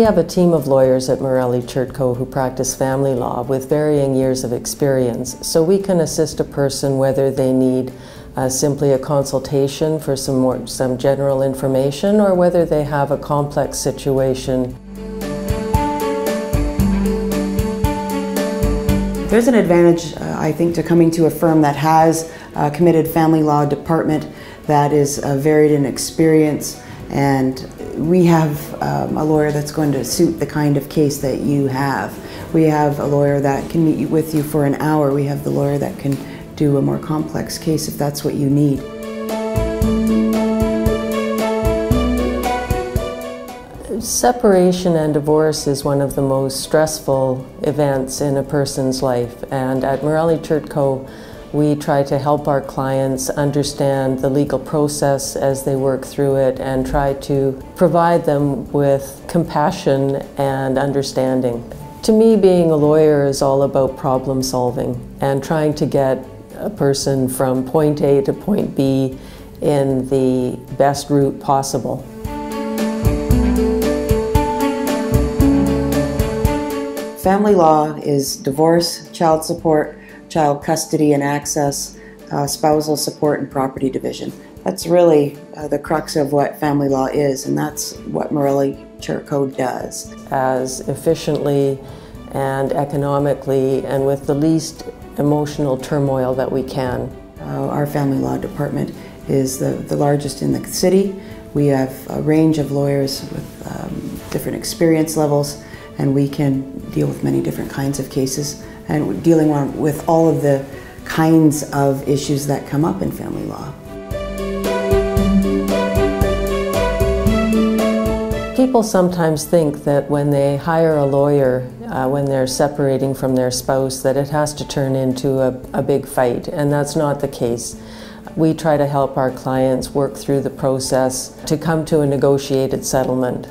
have a team of lawyers at Morelli Chertkow who practice family law with varying years of experience, so we can assist a person whether they need uh, simply a consultation for some more some general information or whether they have a complex situation. There's an advantage, uh, I think, to coming to a firm that has a committed family law department that is uh, varied in experience and we have um, a lawyer that's going to suit the kind of case that you have. We have a lawyer that can meet with you for an hour. We have the lawyer that can do a more complex case if that's what you need. Separation and divorce is one of the most stressful events in a person's life and at Morelli Chertkow we try to help our clients understand the legal process as they work through it and try to provide them with compassion and understanding. To me, being a lawyer is all about problem solving and trying to get a person from point A to point B in the best route possible. Family law is divorce, child support, child custody and access, uh, spousal support, and property division. That's really uh, the crux of what family law is, and that's what Morelli Chertkow does. As efficiently and economically and with the least emotional turmoil that we can. Uh, our family law department is the, the largest in the city. We have a range of lawyers with um, different experience levels and we can deal with many different kinds of cases and dealing with all of the kinds of issues that come up in family law. People sometimes think that when they hire a lawyer, uh, when they're separating from their spouse, that it has to turn into a, a big fight, and that's not the case. We try to help our clients work through the process to come to a negotiated settlement.